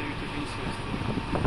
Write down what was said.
126.